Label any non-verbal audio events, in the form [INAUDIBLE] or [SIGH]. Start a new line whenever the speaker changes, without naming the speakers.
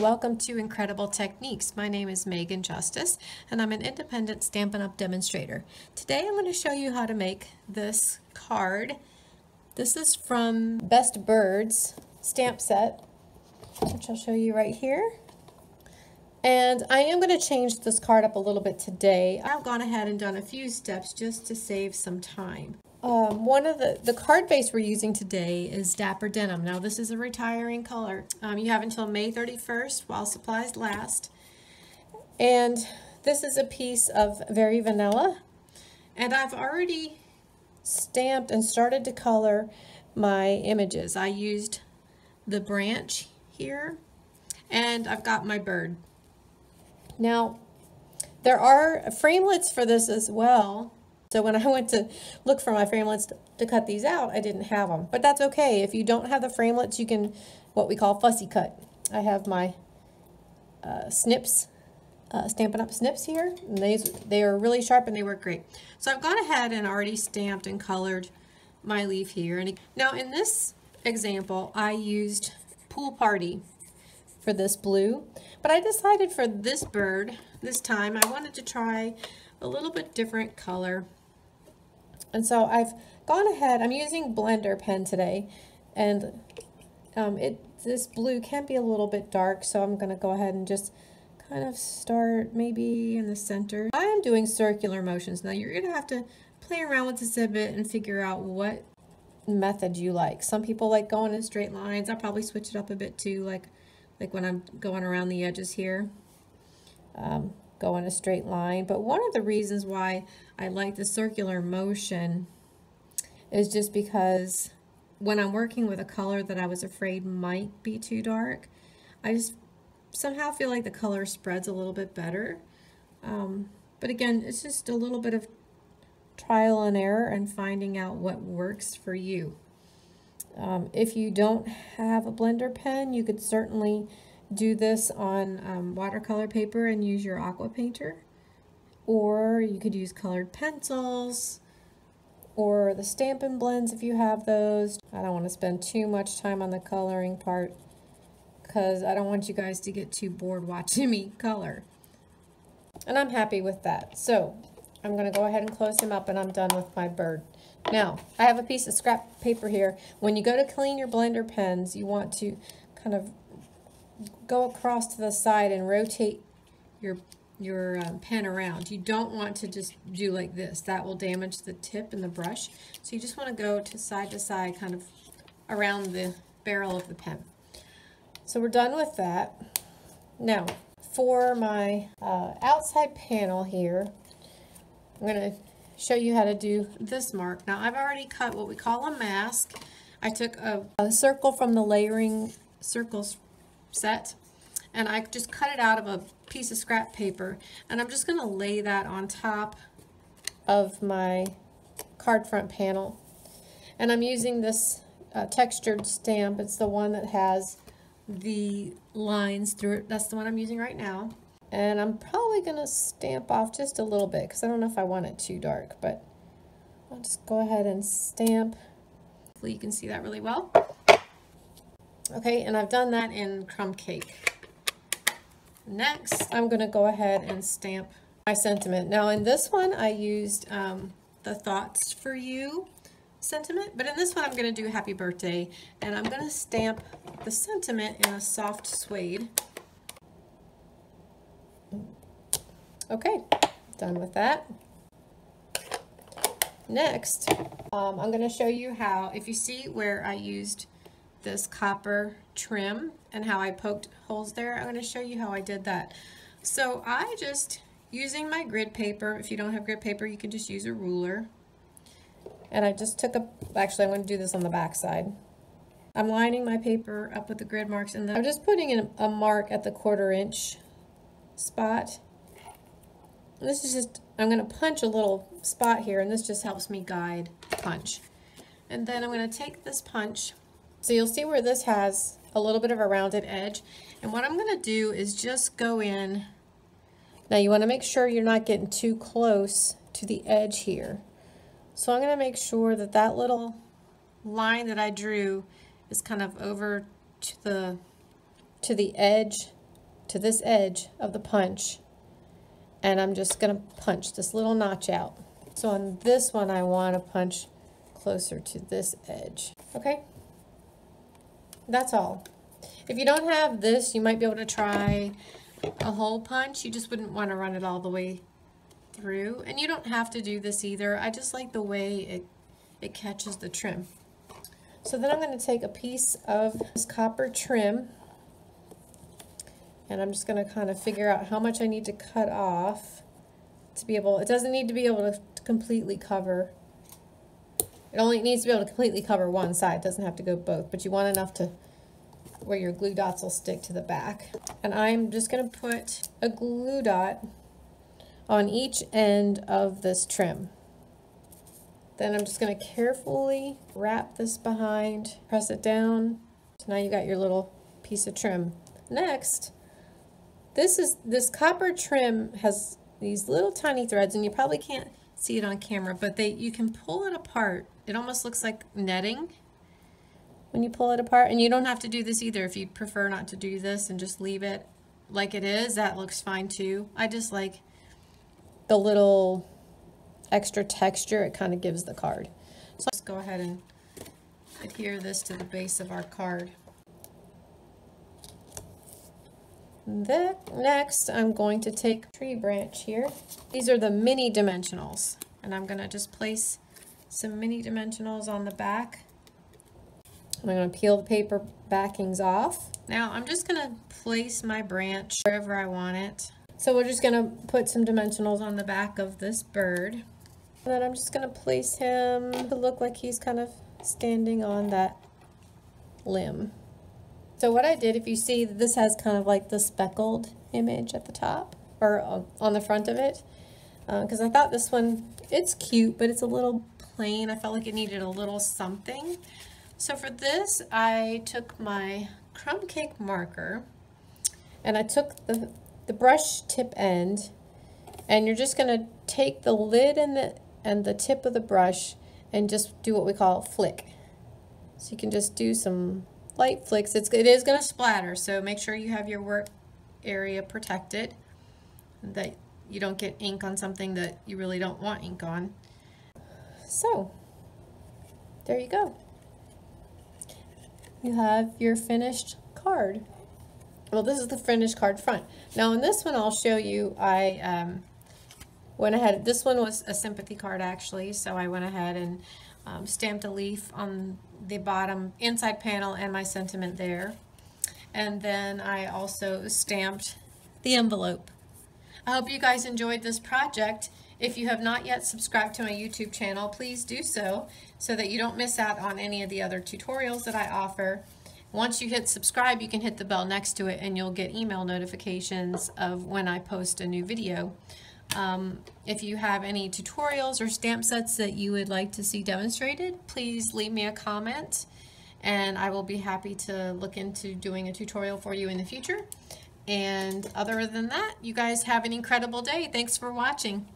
welcome to Inkredible Techniques. My name is Megan Justice and I'm an independent Stampin' Up! demonstrator. Today I'm going to show you how to make this card. This is from Best Birds stamp set, which I'll show you right here. And I am going to change this card up a little bit today. I've gone ahead and done a few steps just to save some time. Um, one of the, the card base we're using today is Dapper Denim. Now this is a retiring color. Um, you have until May 31st while supplies last. And this is a piece of Very Vanilla. And I've already stamped and started to color my images. I used the branch here and I've got my bird. Now there are framelits for this as well so when I [LAUGHS] went to look for my framelits to cut these out, I didn't have them. But that's okay. If you don't have the framelits, you can what we call fussy cut. I have my uh, snips, uh, Stampin' Up! snips here. And these, they are really sharp and they work great. So I've gone ahead and already stamped and colored my leaf here. And Now in this example, I used Pool Party for this blue. But I decided for this bird, this time, I wanted to try a little bit different color. And so I've gone ahead, I'm using blender pen today, and um, it this blue can be a little bit dark, so I'm going to go ahead and just kind of start maybe in the center. I am doing circular motions. Now you're going to have to play around with this a bit and figure out what method you like. Some people like going in straight lines. I'll probably switch it up a bit too, like, like when I'm going around the edges here. Um, go in a straight line. But one of the reasons why I like the circular motion is just because when I'm working with a color that I was afraid might be too dark, I just somehow feel like the color spreads a little bit better. Um, but again, it's just a little bit of trial and error and finding out what works for you. Um, if you don't have a blender pen, you could certainly do this on um, watercolor paper and use your aqua painter or you could use colored pencils or the Stampin' Blends if you have those. I don't want to spend too much time on the coloring part because I don't want you guys to get too bored watching me color. And I'm happy with that. So I'm going to go ahead and close him up and I'm done with my bird. Now, I have a piece of scrap paper here. When you go to clean your blender pens, you want to kind of go across to the side and rotate your your um, pen around. You don't want to just do like this. That will damage the tip and the brush. So you just want to go to side to side, kind of around the barrel of the pen. So we're done with that. Now, for my uh, outside panel here, I'm going to show you how to do this mark. Now, I've already cut what we call a mask. I took a, a circle from the layering circles set and I just cut it out of a piece of scrap paper and I'm just going to lay that on top of my card front panel. And I'm using this uh, textured stamp. It's the one that has the lines through it. That's the one I'm using right now. And I'm probably gonna stamp off just a little bit because I don't know if I want it too dark but I'll just go ahead and stamp. Hopefully you can see that really well Okay, and I've done that in crumb cake. Next, I'm going to go ahead and stamp my sentiment. Now, in this one, I used um, the Thoughts for You sentiment, but in this one, I'm going to do Happy Birthday, and I'm going to stamp the sentiment in a soft suede. Okay, done with that. Next, um, I'm going to show you how, if you see where I used this copper trim and how I poked holes there. I'm going to show you how I did that. So I just, using my grid paper, if you don't have grid paper, you can just use a ruler. And I just took a, actually I'm going to do this on the back side. I'm lining my paper up with the grid marks and then I'm just putting in a mark at the quarter inch spot. This is just, I'm going to punch a little spot here and this just helps me guide punch. And then I'm going to take this punch so you'll see where this has a little bit of a rounded edge. And what I'm going to do is just go in. Now you want to make sure you're not getting too close to the edge here. So I'm going to make sure that that little line that I drew is kind of over to the to the edge to this edge of the punch and I'm just going to punch this little notch out. So on this one I want to punch closer to this edge. Okay? That's all. If you don't have this, you might be able to try a hole punch. You just wouldn't want to run it all the way through. And you don't have to do this either. I just like the way it, it catches the trim. So then I'm going to take a piece of this copper trim and I'm just going to kind of figure out how much I need to cut off to be able, it doesn't need to be able to completely cover, it only needs to be able to completely cover one side, it doesn't have to go both, but you want enough to where your glue dots will stick to the back. And I'm just going to put a glue dot on each end of this trim. Then I'm just going to carefully wrap this behind, press it down. So now you got your little piece of trim. Next, this is this copper trim has these little tiny threads and you probably can't see it on camera, but they you can pull it apart. It almost looks like netting when you pull it apart. And you don't have to do this either if you prefer not to do this and just leave it like it is. That looks fine too. I just like the little extra texture it kind of gives the card. So let's go ahead and adhere this to the base of our card. The, next, I'm going to take tree branch here. These are the mini dimensionals, and I'm going to just place some mini dimensionals on the back. I'm going to peel the paper backings off. Now, I'm just going to place my branch wherever I want it. So we're just going to put some dimensionals on the back of this bird. And then I'm just going to place him to look like he's kind of standing on that limb. So what I did, if you see, this has kind of like the speckled image at the top, or on the front of it, because uh, I thought this one, it's cute, but it's a little plain. I felt like it needed a little something. So for this, I took my crumb cake marker, and I took the, the brush tip end, and you're just going to take the lid and the and the tip of the brush and just do what we call flick. So you can just do some light flicks. It's, it is going to splatter, so make sure you have your work area protected, that you don't get ink on something that you really don't want ink on. So, there you go. You have your finished card. Well, this is the finished card front. Now, in this one, I'll show you, I um, went ahead, this one was a sympathy card actually, so I went ahead and um, stamped a leaf on the bottom inside panel and my sentiment there. And then I also stamped the envelope. I hope you guys enjoyed this project. If you have not yet subscribed to my YouTube channel, please do so, so that you don't miss out on any of the other tutorials that I offer. Once you hit subscribe, you can hit the bell next to it and you'll get email notifications of when I post a new video. Um, if you have any tutorials or stamp sets that you would like to see demonstrated, please leave me a comment and I will be happy to look into doing a tutorial for you in the future. And other than that, you guys have an incredible day. Thanks for watching.